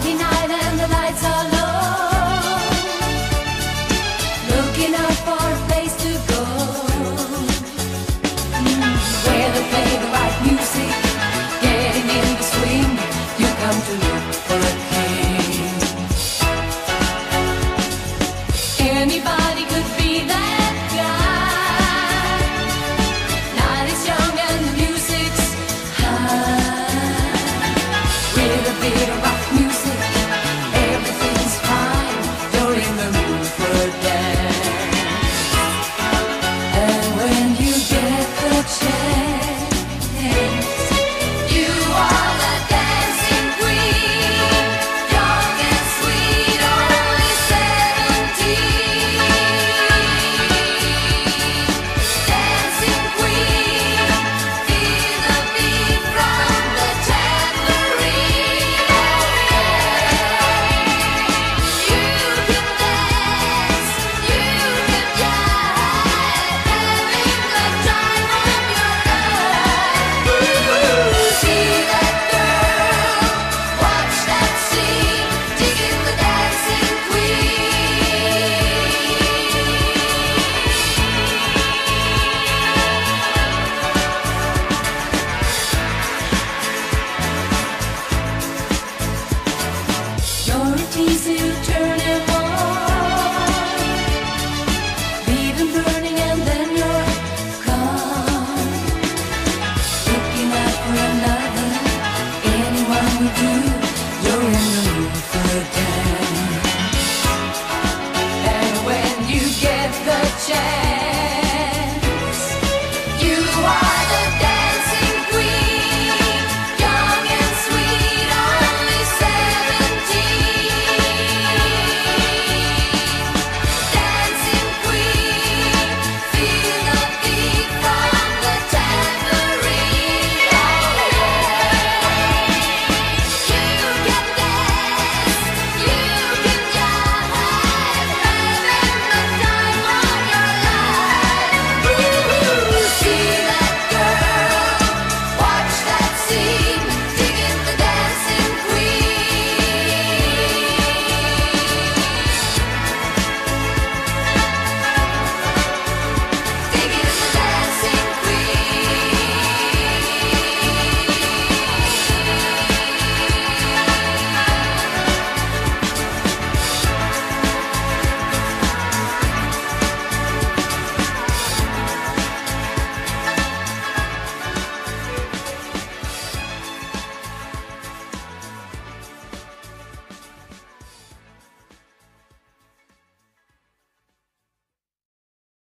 imaginar. you.